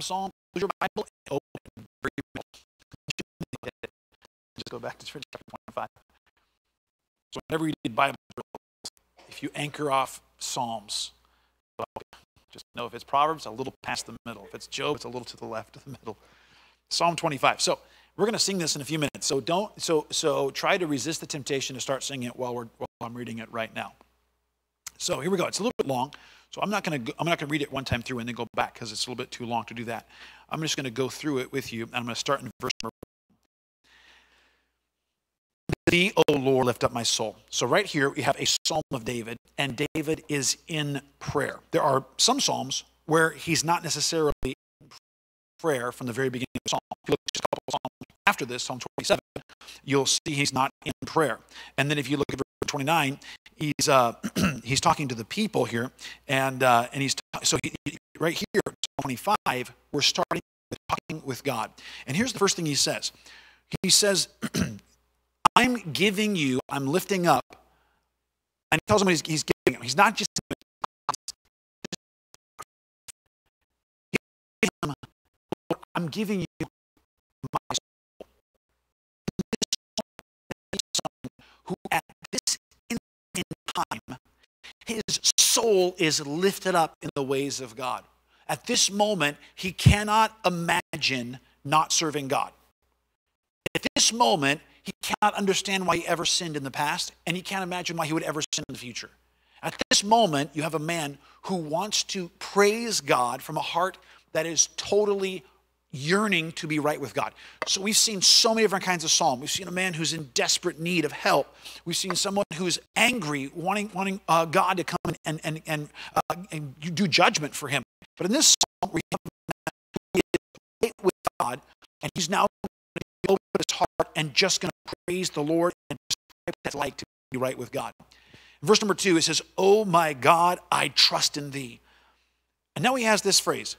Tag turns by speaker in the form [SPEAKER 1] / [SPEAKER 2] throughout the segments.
[SPEAKER 1] Psalm, close your Bible, open. Just go back to chapter 25. So whenever you read Bible, if you anchor off Psalms, just know if it's Proverbs, a little past the middle. If it's Job, it's a little to the left of the middle. Psalm 25. So we're going to sing this in a few minutes. So don't so so try to resist the temptation to start singing it while we're while I'm reading it right now. So here we go. It's a little bit long. So I'm not going to I'm not going to read it one time through and then go back because it's a little bit too long to do that. I'm just going to go through it with you and I'm going to start in verse number Thee, O Lord, lift up my soul. So, right here, we have a psalm of David, and David is in prayer. There are some psalms where he's not necessarily in prayer from the very beginning of the psalm. If you look just a couple psalms after this, Psalm 27, you'll see he's not in prayer. And then if you look at 29, he's uh, he's talking to the people here, and uh, and he's so he, right here, 25, we're starting with talking with God. And here's the first thing he says. He says. I'm giving you, I'm lifting up. And he tells him he's, he's giving him. He's not just I'm giving you my soul. Who time, his soul is lifted up in the ways of God. At this moment, he cannot imagine not serving God. At this moment, he cannot understand why he ever sinned in the past, and he can't imagine why he would ever sin in the future. At this moment, you have a man who wants to praise God from a heart that is totally yearning to be right with God. So we've seen so many different kinds of psalm. We've seen a man who's in desperate need of help. We've seen someone who's angry, wanting wanting uh, God to come and and and, uh, and do judgment for him. But in this psalm, we have with God, and he's now going to open his heart and just going to praise the Lord and what it's like to be right with God. verse number two, it says, Oh my God, I trust in thee. And now he has this phrase,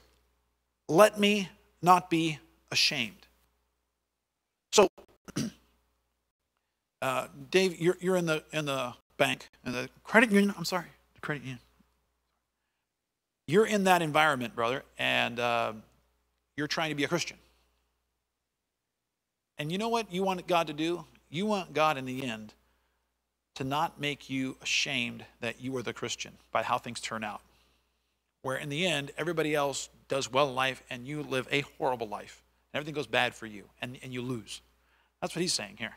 [SPEAKER 1] let me not be ashamed. So, uh, Dave, you're, you're in, the, in the bank, in the credit union, I'm sorry, the credit union. You're in that environment, brother, and uh, you're trying to be a Christian. And you know what you want God to do? You want God in the end to not make you ashamed that you are the Christian by how things turn out. Where in the end, everybody else does well in life and you live a horrible life. And everything goes bad for you and, and you lose. That's what he's saying here.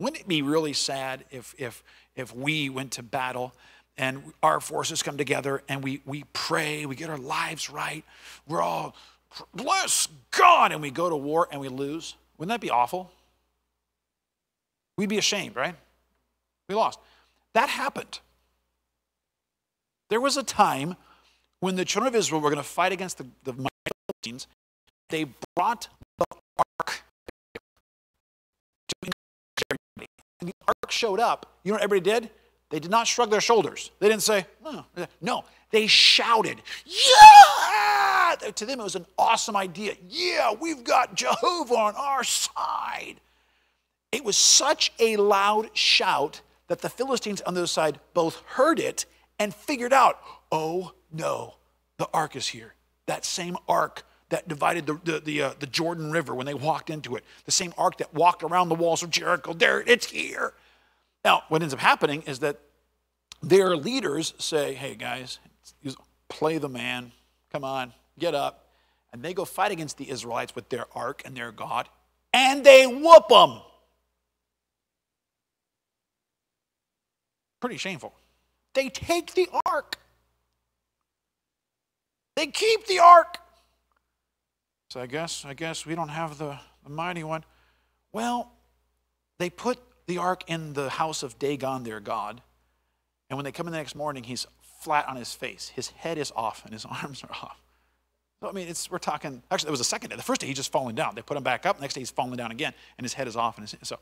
[SPEAKER 1] Wouldn't it be really sad if, if, if we went to battle and our forces come together and we, we pray, we get our lives right, we're all, bless God, and we go to war and we lose? Wouldn't that be awful? We'd be ashamed, right? We lost. That happened. There was a time when the children of Israel were going to fight against the, the Philistines. They brought the ark. And the ark showed up. You know what everybody did? They did not shrug their shoulders. They didn't say, oh. no. They shouted, yeah! To them, it was an awesome idea. Yeah, we've got Jehovah on our side. It was such a loud shout that the Philistines on the other side both heard it and figured out, oh no, the ark is here. That same ark that divided the, the, the, uh, the Jordan River when they walked into it, the same ark that walked around the walls of Jericho, there, it's here. Now, what ends up happening is that their leaders say, hey, guys, play the man. Come on, get up. And they go fight against the Israelites with their ark and their God, and they whoop them. Pretty shameful. They take the ark. They keep the ark. So I guess I guess we don't have the, the mighty one. Well, they put the ark in the house of Dagon, their god. And when they come in the next morning, he's flat on his face. His head is off and his arms are off. So, I mean, it's, we're talking, actually, it was the second day. The first day, he's just falling down. They put him back up. Next day, he's falling down again, and his head is off. And his, so,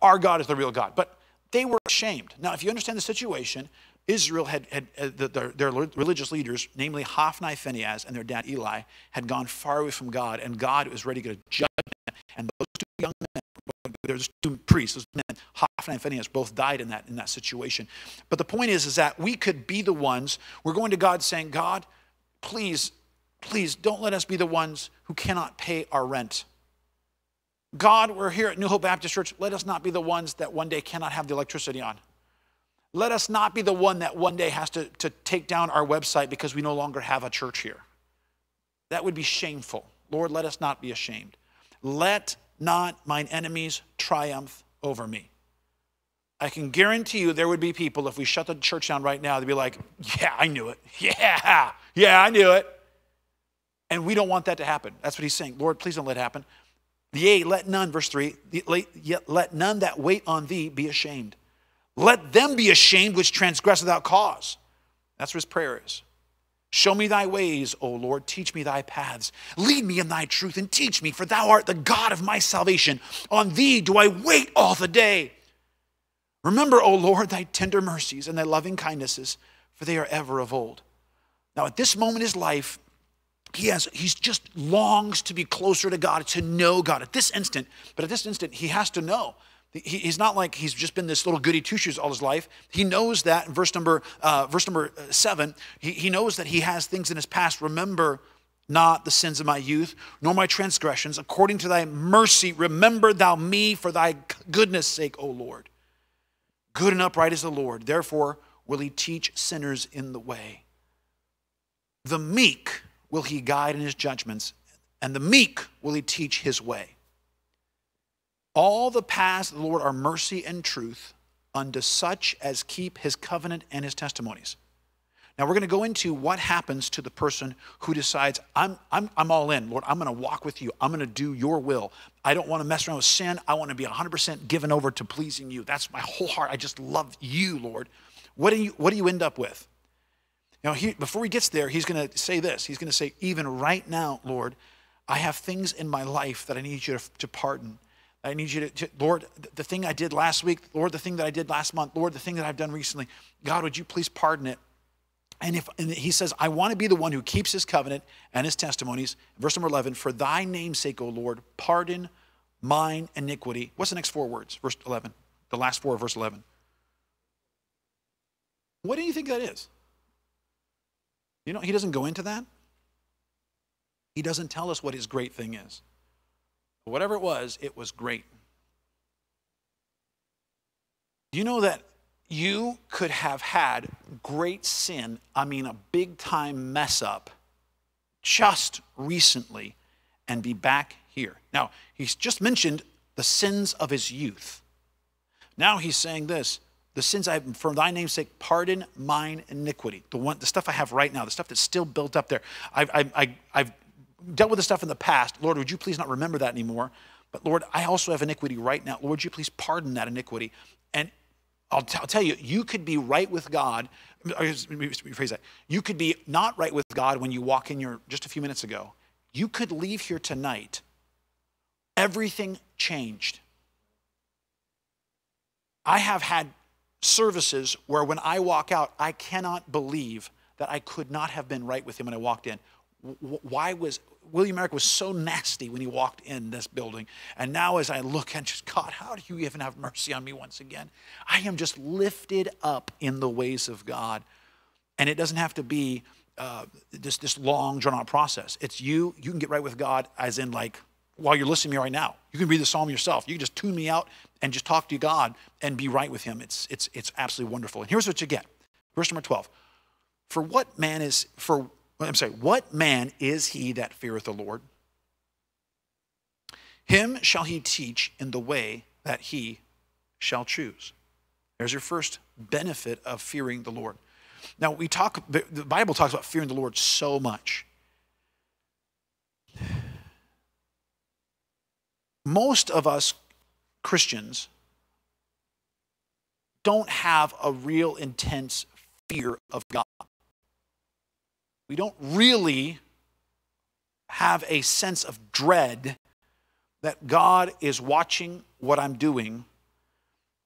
[SPEAKER 1] our God is the real God. But they were ashamed. Now, if you understand the situation, Israel had, had uh, the, their, their, religious leaders, namely Hophni, Phinehas, and their dad Eli, had gone far away from God, and God was ready to judge them. And those two young men there's two priests, men, Hophni and Phinehas, both died in that, in that situation. But the point is, is that we could be the ones, we're going to God saying, God, please, please don't let us be the ones who cannot pay our rent. God, we're here at New Hope Baptist Church. Let us not be the ones that one day cannot have the electricity on. Let us not be the one that one day has to, to take down our website because we no longer have a church here. That would be shameful. Lord, let us not be ashamed. Let not mine enemies triumph over me. I can guarantee you there would be people, if we shut the church down right now, they'd be like, Yeah, I knew it. Yeah, yeah, I knew it. And we don't want that to happen. That's what he's saying. Lord, please don't let it happen. Yea, let none, verse 3, yet let none that wait on thee be ashamed. Let them be ashamed which transgress without cause. That's what his prayer is. Show me thy ways, O Lord. Teach me thy paths. Lead me in thy truth and teach me, for thou art the God of my salvation. On thee do I wait all the day. Remember, O Lord, thy tender mercies and thy loving kindnesses, for they are ever of old. Now, at this moment in his life, he has he's just longs to be closer to God, to know God at this instant. But at this instant, he has to know. He, he's not like he's just been this little goody two shoes all his life. He knows that in verse number uh, verse number seven. He, he knows that he has things in his past. Remember not the sins of my youth, nor my transgressions. According to thy mercy, remember thou me for thy goodness' sake, O Lord. Good and upright is the Lord. Therefore will he teach sinners in the way. The meek will he guide in his judgments, and the meek will he teach his way. All the paths of the Lord are mercy and truth unto such as keep his covenant and his testimonies. Now, we're going to go into what happens to the person who decides, I'm, I'm, I'm all in. Lord, I'm going to walk with you. I'm going to do your will. I don't want to mess around with sin. I want to be 100% given over to pleasing you. That's my whole heart. I just love you, Lord. What do you, what do you end up with? Now, he, before he gets there, he's going to say this. He's going to say, Even right now, Lord, I have things in my life that I need you to, to pardon. I need you to, to, Lord, the thing I did last week, Lord, the thing that I did last month, Lord, the thing that I've done recently, God, would you please pardon it? And if and he says, I want to be the one who keeps his covenant and his testimonies. Verse number 11, for thy name's sake, O Lord, pardon mine iniquity. What's the next four words? Verse 11, the last four of verse 11. What do you think that is? You know, he doesn't go into that. He doesn't tell us what his great thing is. Whatever it was, it was great. You know that you could have had great sin, I mean, a big time mess up, just recently and be back here. Now, he's just mentioned the sins of his youth. Now he's saying this the sins I have, for thy name's sake, pardon mine iniquity. The one, the stuff I have right now, the stuff that's still built up there. I've, I, I, I've dealt with the stuff in the past. Lord, would you please not remember that anymore? But Lord, I also have iniquity right now. Lord, you please pardon that iniquity? And I'll, t- I'll tell you, you could be right with God. Rephrase that. You could be not right with God when you walk in your just a few minutes ago. You could leave here tonight. Everything changed. I have had services where when I walk out, I cannot believe that I could not have been right with him when I walked in. Why was William Merrick was so nasty when he walked in this building. And now as I look and just, God, how do you even have mercy on me once again? I am just lifted up in the ways of God. And it doesn't have to be uh, this, this long, drawn out process. It's you, you can get right with God as in like, while you're listening to me right now. You can read the psalm yourself. You can just tune me out and just talk to God and be right with him. It's, it's, it's absolutely wonderful. And here's what you get. Verse number 12. For what man is, for I'm sorry, what man is he that feareth the Lord? Him shall he teach in the way that he shall choose. There's your first benefit of fearing the Lord. Now, we talk, the Bible talks about fearing the Lord so much. Most of us Christians don't have a real intense fear of God we don't really have a sense of dread that God is watching what I'm doing,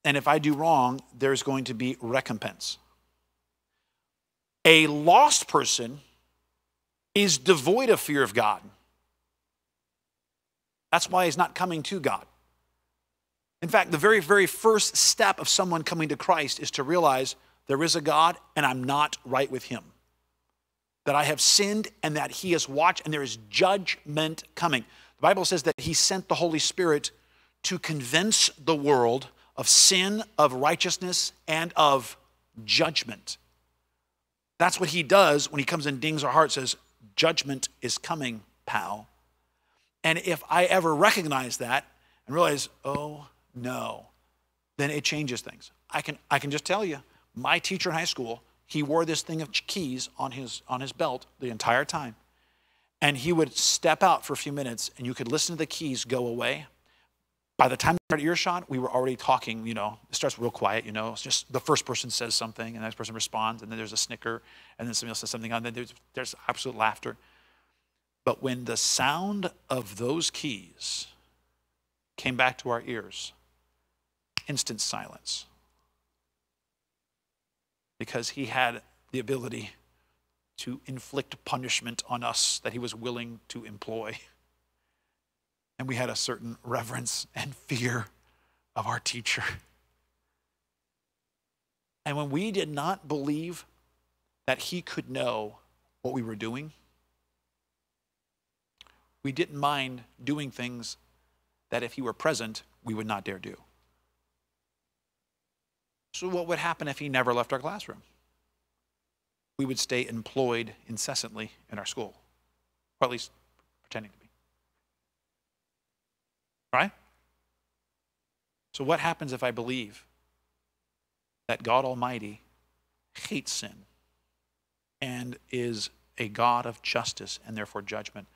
[SPEAKER 1] and if I do wrong, there's going to be recompense. A lost person is devoid of fear of God. That's why he's not coming to God. In fact, the very, very first step of someone coming to Christ is to realize there is a God and I'm not right with him. That I have sinned and that he has watched, and there is judgment coming. The Bible says that he sent the Holy Spirit to convince the world of sin, of righteousness, and of judgment. That's what he does when he comes and dings our heart, says, Judgment is coming, pal. And if I ever recognize that and realize, oh no, then it changes things. I can, I can just tell you, my teacher in high school, he wore this thing of keys on his, on his belt the entire time. And he would step out for a few minutes and you could listen to the keys go away. By the time we started earshot, we were already talking, you know, it starts real quiet, you know. It's just the first person says something and the next person responds, and then there's a snicker, and then somebody else says something, and then there's, there's absolute laughter. But when the sound of those keys came back to our ears, instant silence. Because he had the ability to inflict punishment on us that he was willing to employ. And we had a certain reverence and fear of our teacher. And when we did not believe that he could know what we were doing, we didn't mind doing things that if he were present, we would not dare do. So, what would happen if he never left our classroom? We would stay employed incessantly in our school, or at least pretending to be. Right? So, what happens if I believe that God Almighty hates sin and is a God of justice and therefore judgment?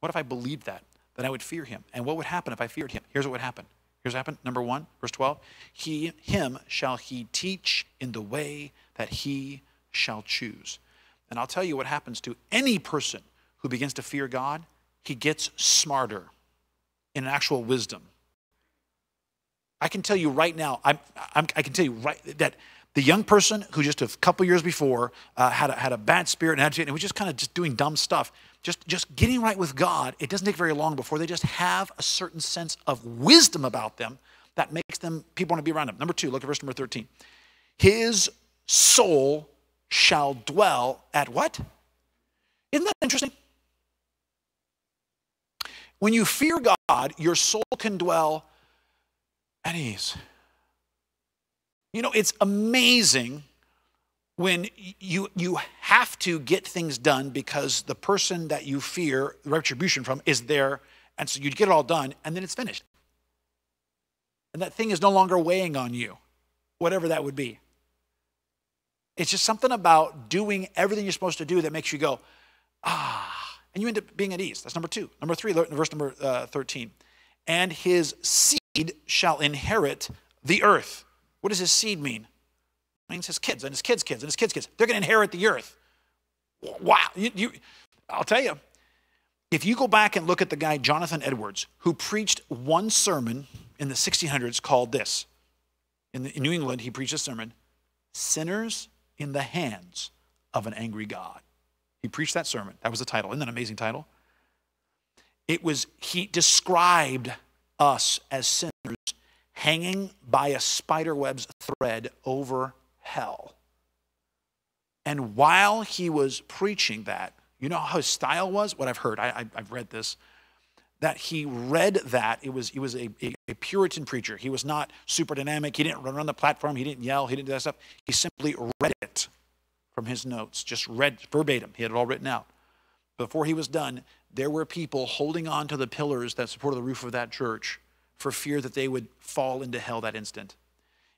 [SPEAKER 1] What if I believed that? That I would fear him. And what would happen if I feared him? Here's what would happen. Here's what happened. Number one, verse 12. He, him shall he teach in the way that he shall choose. And I'll tell you what happens to any person who begins to fear God, he gets smarter in actual wisdom. I can tell you right now, I'm, I'm, i can tell you right that the young person who just a couple years before uh, had, a, had a bad spirit and, and was just kind of just doing dumb stuff, just, just getting right with God, it doesn't take very long before they just have a certain sense of wisdom about them that makes them, people want to be around them. Number two, look at verse number 13. His soul shall dwell at what? Isn't that interesting? When you fear God, your soul can dwell at ease. You know, it's amazing when you, you have to get things done because the person that you fear retribution from is there, and so you get it all done, and then it's finished. And that thing is no longer weighing on you, whatever that would be. It's just something about doing everything you're supposed to do that makes you go, ah, and you end up being at ease. That's number two. Number three, verse number uh, 13. And his seed shall inherit the earth. What does his seed mean? Means his kids and his kids' kids and his kids' kids. They're going to inherit the earth. Wow. You, you, I'll tell you, if you go back and look at the guy Jonathan Edwards, who preached one sermon in the 1600s called this, in, the, in New England, he preached a sermon, Sinners in the Hands of an Angry God. He preached that sermon. That was the title. Isn't that an amazing title? It was, he described us as sinners hanging by a spiderweb's thread over hell. And while he was preaching that, you know how his style was? What I've heard, I, have read this, that he read that. It was, he was a, a, a, Puritan preacher. He was not super dynamic. He didn't run on the platform. He didn't yell. He didn't do that stuff. He simply read it from his notes, just read verbatim. He had it all written out. Before he was done, there were people holding on to the pillars that supported the roof of that church for fear that they would fall into hell that instant.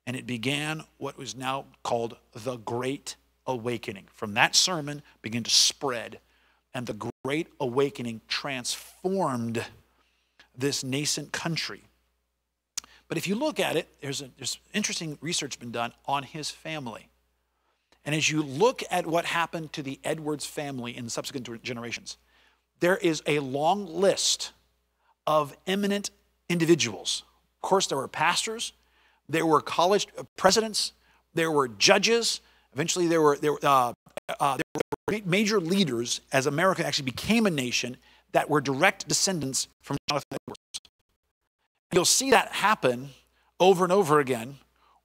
[SPEAKER 1] And it began what was now called the Great Awakening. From that sermon began to spread, and the Great Awakening transformed this nascent country. But if you look at it, there's, a, there's interesting research been done on his family. And as you look at what happened to the Edwards family in subsequent generations, there is a long list of eminent individuals. Of course, there were pastors, there were college presidents, there were judges. Eventually, there were, there, uh, uh, there were major leaders as America actually became a nation that were direct descendants from Jonathan Edwards. You'll see that happen over and over again,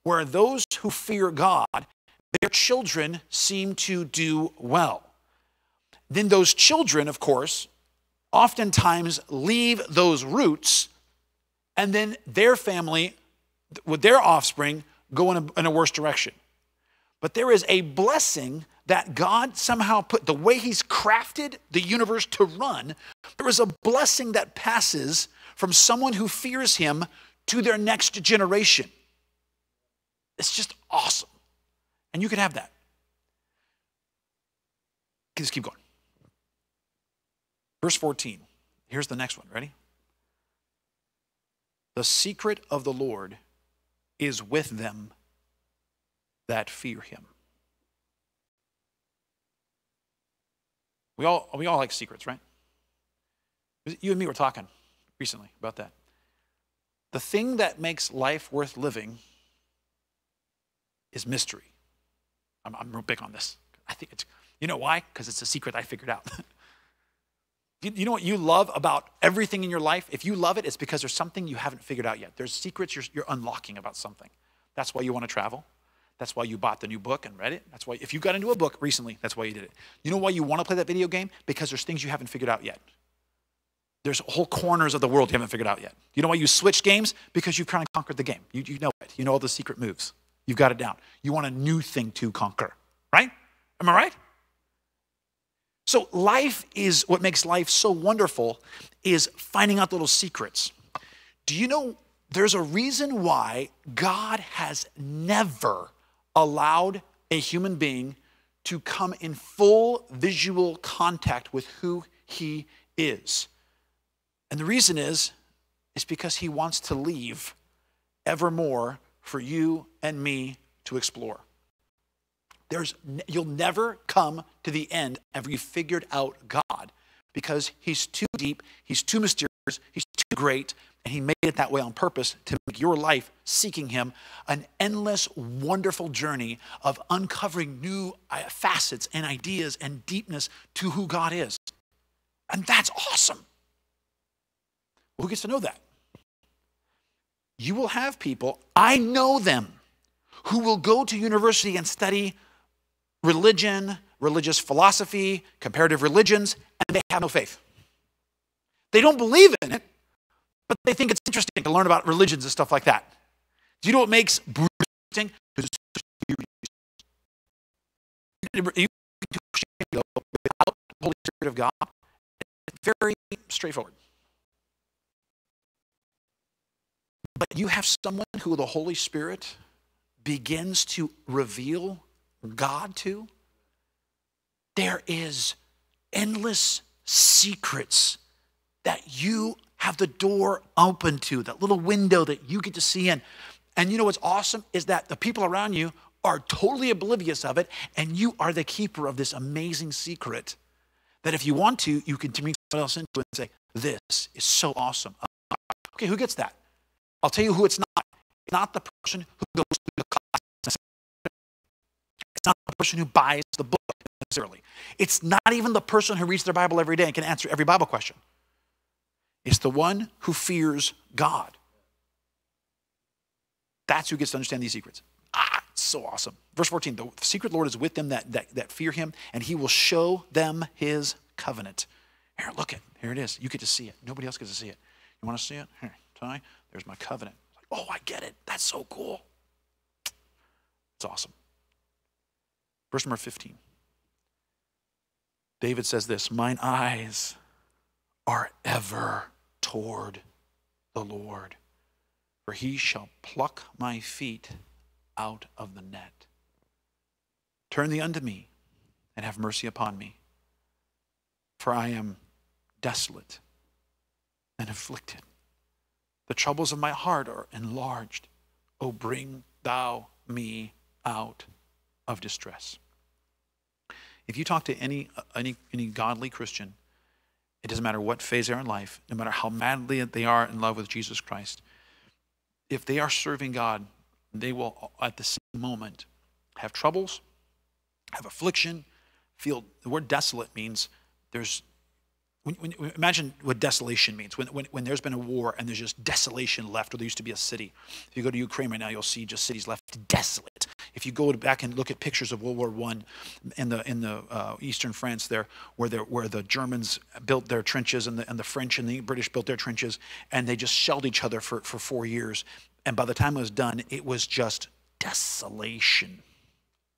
[SPEAKER 1] where those who fear God, their children seem to do well. then those children, of course, oftentimes leave those roots, and then their family, with their offspring, go in a, in a worse direction. But there is a blessing that God somehow put, the way He's crafted the universe to run, there is a blessing that passes from someone who fears Him to their next generation. It's just awesome. And you can have that. Just keep going. Verse 14. Here's the next one. Ready? The secret of the Lord is with them that fear him. We all, we all like secrets, right? You and me were talking recently about that. The thing that makes life worth living is mystery. I'm, I'm real big on this. I think it's, you know why? Because it's a secret I figured out. you, know what you love about everything in your life? If you love it, it's because there's something you haven't figured out yet. There's secrets you're, you're unlocking about something. That's why you want to travel. That's why you bought the new book and read it. That's why, if you got into a book recently, that's why you did it. You know why you want to play that video game? Because there's things you haven't figured out yet. There's whole corners of the world you haven't figured out yet. You know why you switch games? Because you've kind of conquered the game. You, you know it. You know all the secret moves. You've got it down. You want a new thing to conquer, right? Am I right? So life is what makes life so wonderful is finding out little secrets. Do you know there's a reason why God has never allowed a human being to come in full visual contact with who he is. And the reason is, is because he wants to leave evermore for you and me to explore. There's, you'll never come to the end ever you figured out God because he's too deep, he's too mysterious, he's too great, and he made it that way on purpose to make your life seeking him an endless, wonderful journey of uncovering new uh, facets and ideas and deepness to who God is. And that's awesome. Who gets to know that? You will have people, I know them, who will go to university and study religion, religious philosophy, comparative religions, and they have no faith. They don't believe in it, but they think it's interesting to learn about religions and stuff like that. Do you know what makes Bruce interesting? You can do without the Holy Spirit of God. It's very straightforward. But you have someone who the Holy Spirit begins to reveal God to. There is endless secrets that you have the door open to, that little window that you get to see in. And you know what's awesome is that the people around you are totally oblivious of it, and you are the keeper of this amazing secret. That if you want to, you can bring someone else into it and say, This is so awesome. Okay, who gets that? I'll tell you who it's not. It's not the person who goes not the person who buys the book necessarily. It's not even the person who reads their Bible every day and can answer every Bible question. It's the one who fears God. That's who gets to understand these secrets. Ah, so awesome. Verse 14 the secret Lord is with them that, that, that fear him, and he will show them his covenant. Here, look it. Here it is. You get to see it. Nobody else gets to see it. You want to see it? Here, Ty, there's my covenant. Oh, I get it. That's so cool. It's awesome. Verse number 15. David says this Mine eyes are ever toward the Lord, for he shall pluck my feet out of the net. Turn thee unto me and have mercy upon me, for I am desolate and afflicted. The troubles of my heart are enlarged. O bring thou me out of distress. If you talk to any, any, any godly Christian, it doesn't matter what phase they're in life, no matter how madly they are in love with Jesus Christ. If they are serving God, they will, at the same moment, have troubles, have affliction, feel the word desolate means there's when, when, imagine what desolation means. When, when, when there's been a war and there's just desolation left, or there used to be a city. If you go to Ukraine right now, you'll see just cities left desolate. If you go back and look at pictures of World War One in the in the uh, eastern France there, where there where the Germans built their trenches and the and the French and the British built their trenches, and they just shelled each other for for four years. And by the time it was done, it was just desolation.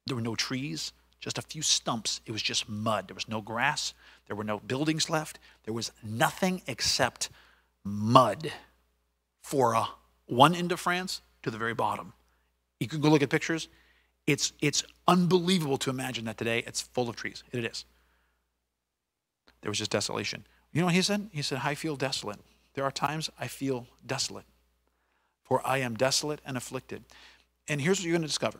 [SPEAKER 1] There were no trees, just a few stumps. It was just mud. There was no grass. There were no buildings left. There was nothing except mud for a, one end of France to the very bottom. You can go look at pictures. It's, it's unbelievable to imagine that today it's full of trees. It is. There was just desolation. You know what he said? He said, I feel desolate. There are times I feel desolate, for I am desolate and afflicted. And here's what you're going to discover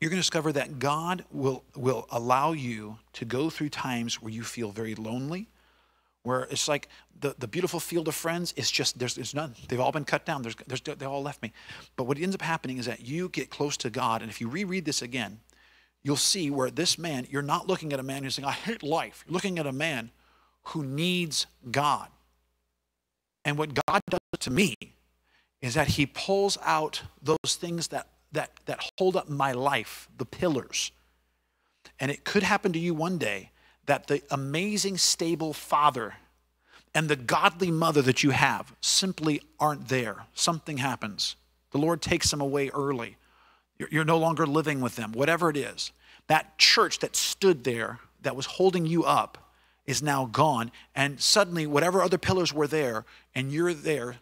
[SPEAKER 1] you're going to discover that God will, will allow you to go through times where you feel very lonely, where it's like the, the beautiful field of friends is just, there's, there's none. They've all been cut down. There's, there's, they all left me. But what ends up happening is that you get close to God. And if you reread this again, you'll see where this man, you're not looking at a man who's saying, I hate life. You're looking at a man who needs God. And what God does to me is that he pulls out those things that that, that hold up my life, the pillars. And it could happen to you one day that the amazing, stable father and the godly mother that you have simply aren't there. Something happens. The Lord takes them away early. You're, no longer living with them, whatever it is. That church that stood there, that was holding you up, is now gone. And suddenly, whatever other pillars were there, and you're there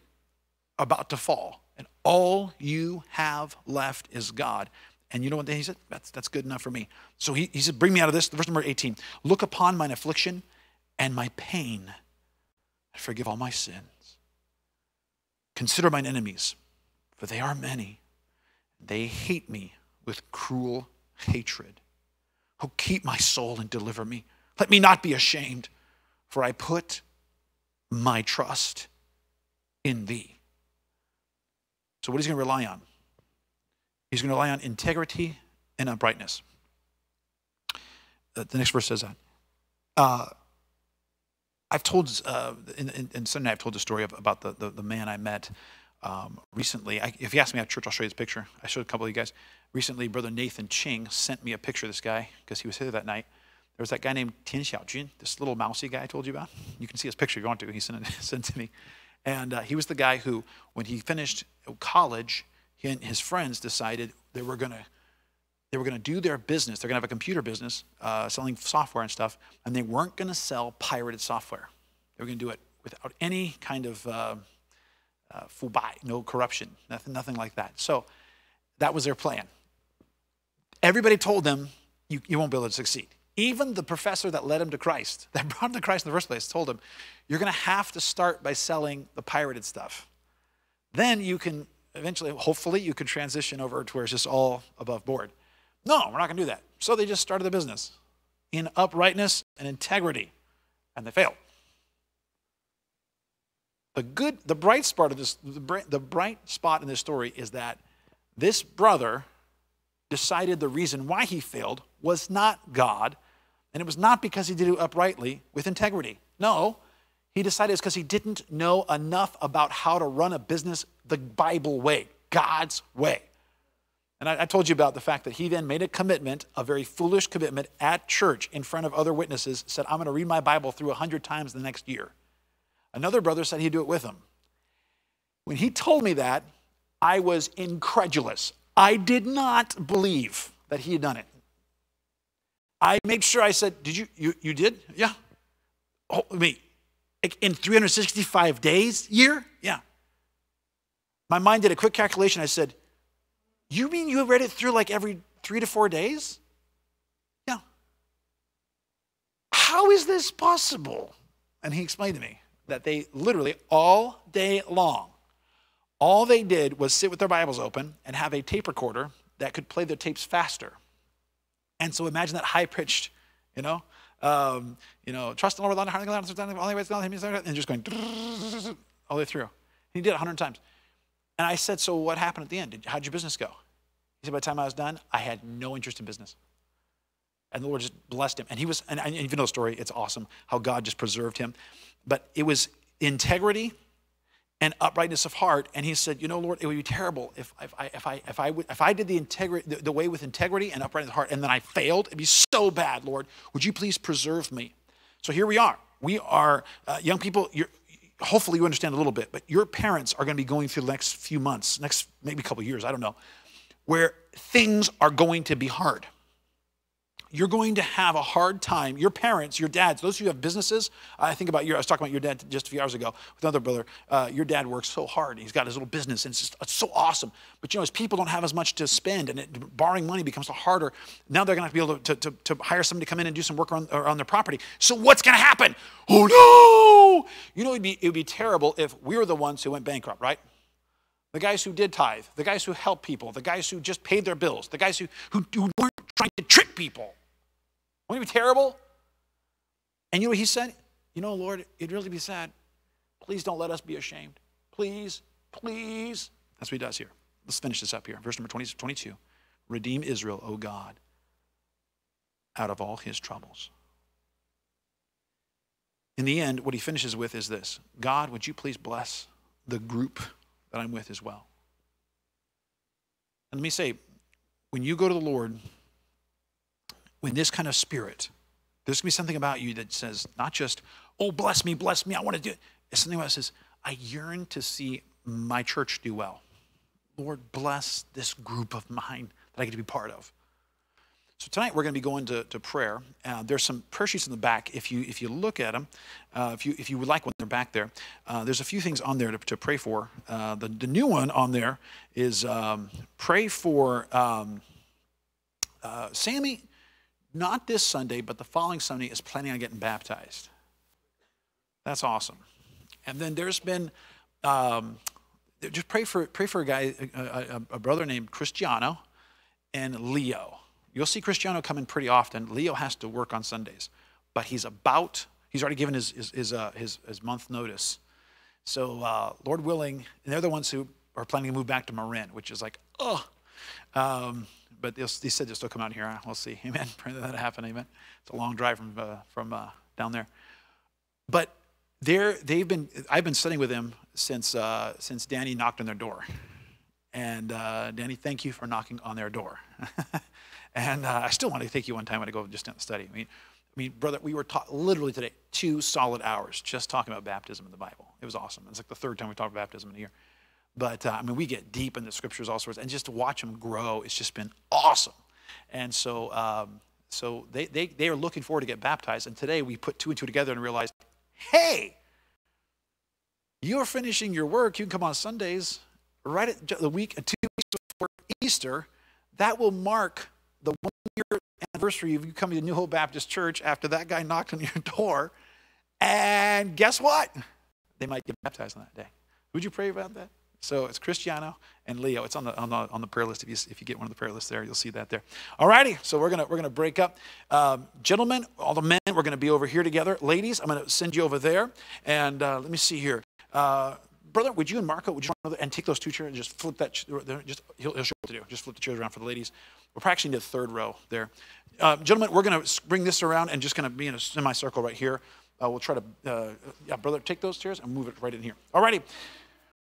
[SPEAKER 1] about to fall and all you have left is God. And you know what he said? That's, that's good enough for me. So he, he said, Bring me out of this. Verse number 18 Look upon mine affliction and my pain, and forgive all my sins. Consider mine enemies, for they are many. They hate me with cruel hatred. Oh, keep my soul and deliver me. Let me not be ashamed, for I put my trust in thee. So, what is he going to rely on? He's going to rely on integrity and uprightness. The next verse says that. Uh, I've told, uh, in, in, in, Sunday, I've told the story of, about the, the, the, man I met um, recently. I, if you ask me at church, I'll show you this picture. I showed a couple of you guys. Recently, Brother Nathan Ching sent me a picture of this guy because he was here that night. There was that guy named Tian Xiaojun, this little mousy guy I told you about. You can see his picture if you want to. He sent it, sent it to me. And uh, he was the guy who, when he finished college, he and his friends decided they were going to they were going to do their business. They're going to have a computer business, uh, selling software and stuff, and they weren't going to sell pirated software. They were going to do it without any kind of uh, uh, fubai, no corruption, nothing, nothing like that. So that was their plan. Everybody told them, you, you won't be able to succeed. Even the professor that led him to Christ, that brought him to Christ in the first place, told him, You're going to have to start by selling the pirated stuff. Then you can eventually, hopefully, you can transition over to where it's just all above board. No, we're not going to do that. So they just started the business in uprightness and integrity, and they failed. The good, the bright spot of this, the bright, the bright spot in this story is that this brother decided the reason why he failed was not God, and it was not because he did it uprightly with integrity. No, he decided it's because he didn't know enough about how to run a business the Bible way, God's way. And I, I, told you about the fact that he then made a commitment, a very foolish commitment at church in front of other witnesses, said, I'm going to read my Bible through 100 times the next year. Another brother said he'd do it with him. When he told me that, I was incredulous. I did not believe that he had done it. I made sure I said, Did you? You, you did? Yeah. Oh, me. In 365 days, year? Yeah. My mind did a quick calculation. I said, You mean you read it through like every three to four days? Yeah. How is this possible? And he explained to me that they literally all day long, all they did was sit with their Bibles open and have a tape recorder that could play their tapes faster. And so imagine that high pitched, you know, um, you know, trust the Lord with all your heart, and just going all the way through. He did it 100 times. And I said, So what happened at the end? How'd your business go? He said, By the time I was done, I had no interest in business. And the Lord just blessed him. And he was, and, and even though the story, it's awesome how God just preserved him. But it was integrity and uprightness of heart. And he said, You know, Lord, it would be terrible if, if, I, if, I, if, I, if I did the, integrity, the, the way with integrity and uprightness of heart and then I failed. It'd be so bad, Lord. Would you please preserve me? So here we are. We are uh, young people. Hopefully, you understand a little bit, but your parents are going to be going through the next few months, next maybe a couple years, I don't know, where things are going to be hard you're going to have a hard time. Your parents, your dads, those of you who have businesses, I think about your, I was talking about your dad just a few hours ago with another brother. Uh, your dad works so hard. He's got his little business and it's just it's so awesome. But you know, as people don't have as much to spend and it, borrowing money becomes harder, now they're going to to be able to, to, to, hire somebody to come in and do some work on, on their property. So what's going to happen? Oh no! You know, it'd be, it would be terrible if we were the ones who went bankrupt, right? the guys who did tithe, the guys who helped people, the guys who just paid their bills, the guys who, who, who weren't trying to trick people. Wouldn't it be terrible? And you know what he said? You know, Lord, it'd really be sad. Please don't let us be ashamed. Please, please. That's what he does here. Let's finish this up here. Verse number 20, 22. Redeem Israel, O God, out of all his troubles. In the end, what he finishes with is this God, would you please bless the group that I'm with as well? And let me say, when you go to the Lord when this kind of spirit, there's to be something about you that says, not just, oh, bless me, bless me, I want to do it. It's something that says, I yearn to see my church do well. Lord, bless this group of mine that I get to be part of. So tonight we're going to be going to, to prayer. Uh, there's some prayer sheets in the back. If you if you look at them, uh, if you if you would like one, they're back there. Uh, there's a few things on there to, to pray for. Uh, the the new one on there is um, pray for um, uh, Sammy not this Sunday, but the following Sunday, is planning on getting baptized. That's awesome. And then there's been, um, just pray for, pray for a guy, a, a, a, brother named Cristiano and Leo. You'll see Cristiano come in pretty often. Leo has to work on Sundays, but he's about, he's already given his, his, his, uh, his, his month notice. So, uh, Lord willing, and they're the ones who are planning to move back to Marin, which is like, oh, um, but they said they'll still come out here. We'll see. Amen. Pray that happen. Amen. It's a long drive from uh, from uh, down there. But they're they've been. I've been studying with them since uh, since Danny knocked on their door. And uh, Danny, thank you for knocking on their door. and uh, I still want to take you one time when I go just in the study. I mean, I mean, brother, we were taught literally today two solid hours just talking about baptism in the Bible. It was awesome. It's like the third time we talked about baptism in a year. But uh, I mean, we get deep in the scriptures, all sorts, and just to watch them grow, it's just been awesome. And so, um, so they, they, they are looking forward to get baptized. And today we put two and two together and realized, hey, you're finishing your work. You can come on Sundays, right at the week, two weeks before Easter. That will mark the one year anniversary of you coming to New Hope Baptist Church after that guy knocked on your door. And guess what? They might get baptized on that day. Would you pray about that? So it's Cristiano and Leo. It's on the on the on the prayer list. If you if you get one of the prayer lists there, you'll see that there. All righty. So we're gonna we're gonna break up. Um, gentlemen, all the men, we're gonna be over here together. Ladies, I'm gonna send you over there. And uh, let me see here. Uh, brother, would you and Marco would you and take those two chairs and just flip that just he'll, he'll show what to do. Just flip the chairs around for the ladies. We're practicing the third row there. Uh, gentlemen, we're gonna bring this around and just gonna be in a semicircle right here. Uh, we'll try to, uh, yeah, brother, take those chairs and move it right in here. All righty.